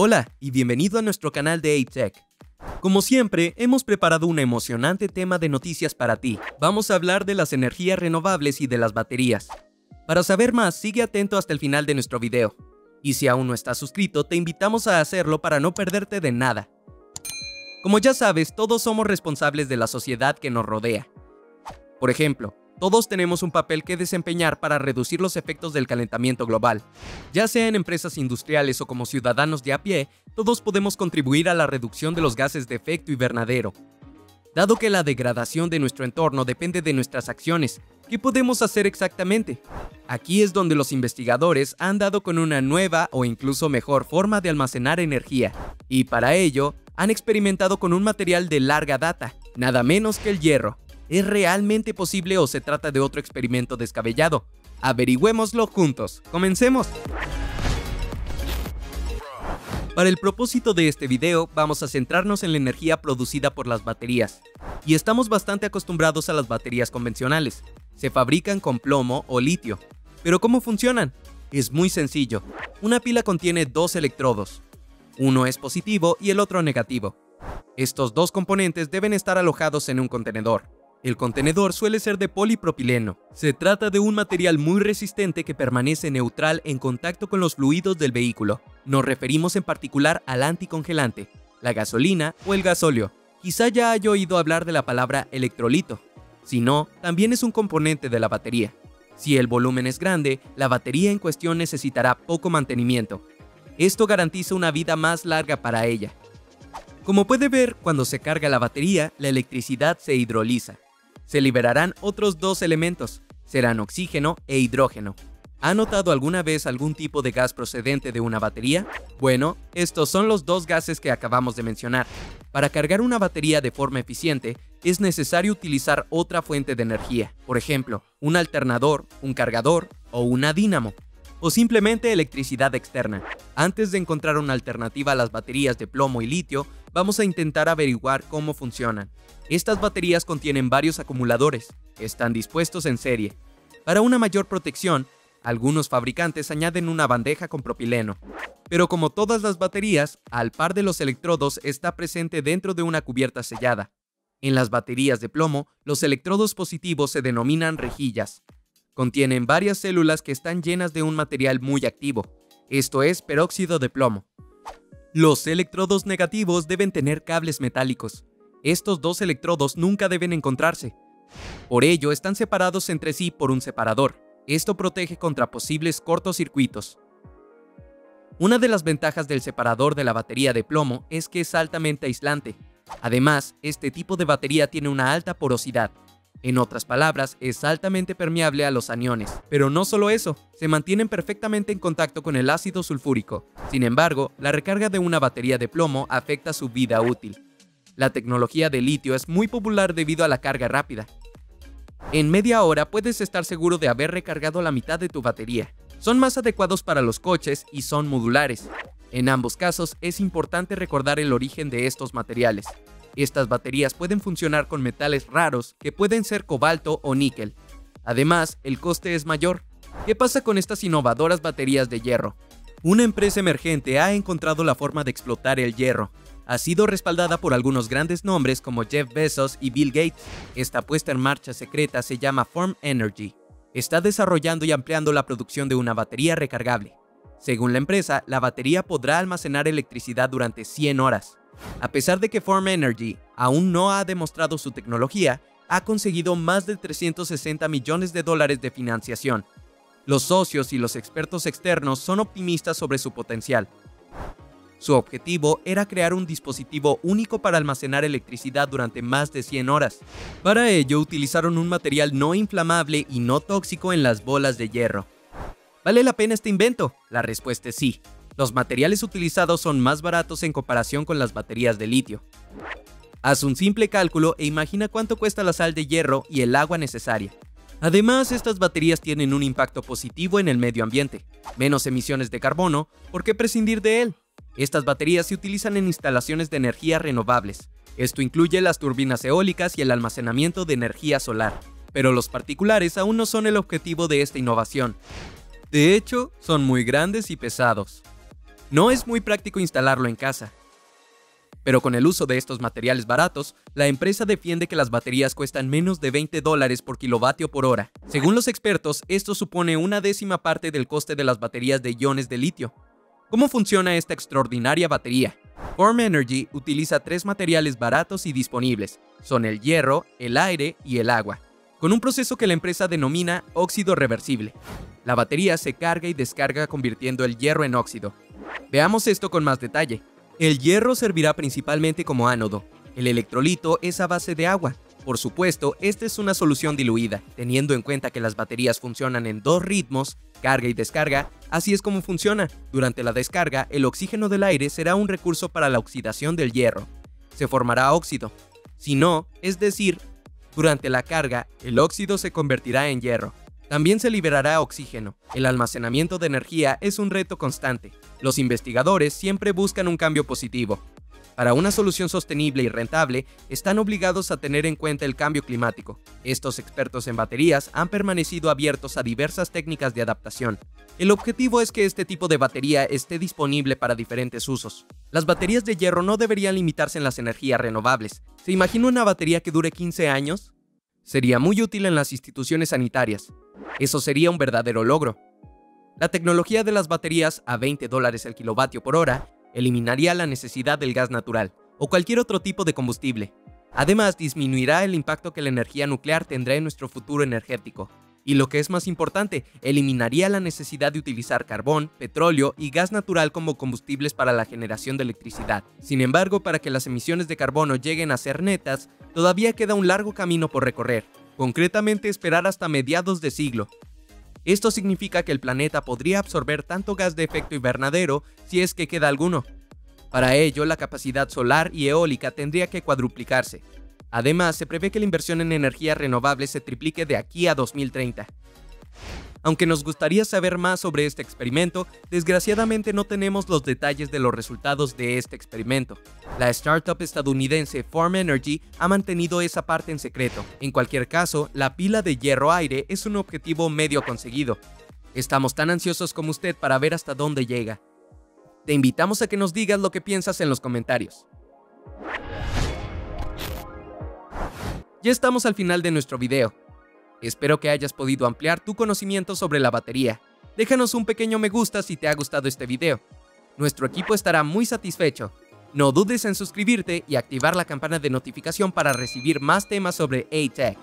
Hola y bienvenido a nuestro canal de A-Tech. Como siempre, hemos preparado un emocionante tema de noticias para ti. Vamos a hablar de las energías renovables y de las baterías. Para saber más, sigue atento hasta el final de nuestro video. Y si aún no estás suscrito, te invitamos a hacerlo para no perderte de nada. Como ya sabes, todos somos responsables de la sociedad que nos rodea. Por ejemplo, todos tenemos un papel que desempeñar para reducir los efectos del calentamiento global. Ya sea en empresas industriales o como ciudadanos de a pie, todos podemos contribuir a la reducción de los gases de efecto invernadero. Dado que la degradación de nuestro entorno depende de nuestras acciones, ¿qué podemos hacer exactamente? Aquí es donde los investigadores han dado con una nueva o incluso mejor forma de almacenar energía, y para ello han experimentado con un material de larga data, nada menos que el hierro. ¿Es realmente posible o se trata de otro experimento descabellado? Averigüémoslo juntos. ¡Comencemos! Para el propósito de este video, vamos a centrarnos en la energía producida por las baterías. Y estamos bastante acostumbrados a las baterías convencionales. Se fabrican con plomo o litio. ¿Pero cómo funcionan? Es muy sencillo. Una pila contiene dos electrodos. Uno es positivo y el otro negativo. Estos dos componentes deben estar alojados en un contenedor. El contenedor suele ser de polipropileno. Se trata de un material muy resistente que permanece neutral en contacto con los fluidos del vehículo. Nos referimos en particular al anticongelante, la gasolina o el gasóleo. Quizá ya haya oído hablar de la palabra electrolito. Si no, también es un componente de la batería. Si el volumen es grande, la batería en cuestión necesitará poco mantenimiento. Esto garantiza una vida más larga para ella. Como puede ver, cuando se carga la batería, la electricidad se hidroliza se liberarán otros dos elementos, serán oxígeno e hidrógeno. ¿Ha notado alguna vez algún tipo de gas procedente de una batería? Bueno, estos son los dos gases que acabamos de mencionar. Para cargar una batería de forma eficiente, es necesario utilizar otra fuente de energía, por ejemplo, un alternador, un cargador o una dínamo o simplemente electricidad externa. Antes de encontrar una alternativa a las baterías de plomo y litio, vamos a intentar averiguar cómo funcionan. Estas baterías contienen varios acumuladores, están dispuestos en serie. Para una mayor protección, algunos fabricantes añaden una bandeja con propileno. Pero como todas las baterías, al par de los electrodos está presente dentro de una cubierta sellada. En las baterías de plomo, los electrodos positivos se denominan rejillas, Contienen varias células que están llenas de un material muy activo, esto es peróxido de plomo. Los electrodos negativos deben tener cables metálicos. Estos dos electrodos nunca deben encontrarse. Por ello, están separados entre sí por un separador. Esto protege contra posibles cortocircuitos. Una de las ventajas del separador de la batería de plomo es que es altamente aislante. Además, este tipo de batería tiene una alta porosidad, en otras palabras, es altamente permeable a los aniones. Pero no solo eso, se mantienen perfectamente en contacto con el ácido sulfúrico. Sin embargo, la recarga de una batería de plomo afecta su vida útil. La tecnología de litio es muy popular debido a la carga rápida. En media hora puedes estar seguro de haber recargado la mitad de tu batería. Son más adecuados para los coches y son modulares. En ambos casos es importante recordar el origen de estos materiales. Estas baterías pueden funcionar con metales raros que pueden ser cobalto o níquel. Además, el coste es mayor. ¿Qué pasa con estas innovadoras baterías de hierro? Una empresa emergente ha encontrado la forma de explotar el hierro. Ha sido respaldada por algunos grandes nombres como Jeff Bezos y Bill Gates. Esta puesta en marcha secreta se llama Form Energy. Está desarrollando y ampliando la producción de una batería recargable. Según la empresa, la batería podrá almacenar electricidad durante 100 horas. A pesar de que Form Energy aún no ha demostrado su tecnología, ha conseguido más de 360 millones de dólares de financiación. Los socios y los expertos externos son optimistas sobre su potencial. Su objetivo era crear un dispositivo único para almacenar electricidad durante más de 100 horas. Para ello utilizaron un material no inflamable y no tóxico en las bolas de hierro. ¿Vale la pena este invento? La respuesta es sí. Los materiales utilizados son más baratos en comparación con las baterías de litio. Haz un simple cálculo e imagina cuánto cuesta la sal de hierro y el agua necesaria. Además, estas baterías tienen un impacto positivo en el medio ambiente, menos emisiones de carbono, ¿por qué prescindir de él? Estas baterías se utilizan en instalaciones de energía renovables. Esto incluye las turbinas eólicas y el almacenamiento de energía solar. Pero los particulares aún no son el objetivo de esta innovación. De hecho, son muy grandes y pesados. No es muy práctico instalarlo en casa. Pero con el uso de estos materiales baratos, la empresa defiende que las baterías cuestan menos de 20 dólares por kilovatio por hora. Según los expertos, esto supone una décima parte del coste de las baterías de iones de litio. ¿Cómo funciona esta extraordinaria batería? Form Energy utiliza tres materiales baratos y disponibles. Son el hierro, el aire y el agua, con un proceso que la empresa denomina óxido reversible. La batería se carga y descarga convirtiendo el hierro en óxido. Veamos esto con más detalle. El hierro servirá principalmente como ánodo. El electrolito es a base de agua. Por supuesto, esta es una solución diluida, teniendo en cuenta que las baterías funcionan en dos ritmos, carga y descarga, así es como funciona. Durante la descarga, el oxígeno del aire será un recurso para la oxidación del hierro. Se formará óxido. Si no, es decir, durante la carga, el óxido se convertirá en hierro. También se liberará oxígeno. El almacenamiento de energía es un reto constante. Los investigadores siempre buscan un cambio positivo. Para una solución sostenible y rentable, están obligados a tener en cuenta el cambio climático. Estos expertos en baterías han permanecido abiertos a diversas técnicas de adaptación. El objetivo es que este tipo de batería esté disponible para diferentes usos. Las baterías de hierro no deberían limitarse en las energías renovables. ¿Se imagina una batería que dure 15 años? Sería muy útil en las instituciones sanitarias. Eso sería un verdadero logro. La tecnología de las baterías a 20 dólares el kilovatio por hora eliminaría la necesidad del gas natural o cualquier otro tipo de combustible. Además, disminuirá el impacto que la energía nuclear tendrá en nuestro futuro energético. Y lo que es más importante, eliminaría la necesidad de utilizar carbón, petróleo y gas natural como combustibles para la generación de electricidad. Sin embargo, para que las emisiones de carbono lleguen a ser netas, todavía queda un largo camino por recorrer, concretamente esperar hasta mediados de siglo, esto significa que el planeta podría absorber tanto gas de efecto invernadero si es que queda alguno. Para ello, la capacidad solar y eólica tendría que cuadruplicarse. Además, se prevé que la inversión en energías renovables se triplique de aquí a 2030. Aunque nos gustaría saber más sobre este experimento, desgraciadamente no tenemos los detalles de los resultados de este experimento. La startup estadounidense Form Energy ha mantenido esa parte en secreto. En cualquier caso, la pila de hierro-aire es un objetivo medio conseguido. Estamos tan ansiosos como usted para ver hasta dónde llega. Te invitamos a que nos digas lo que piensas en los comentarios. Ya estamos al final de nuestro video. Espero que hayas podido ampliar tu conocimiento sobre la batería. Déjanos un pequeño me gusta si te ha gustado este video. Nuestro equipo estará muy satisfecho. No dudes en suscribirte y activar la campana de notificación para recibir más temas sobre A-Tech.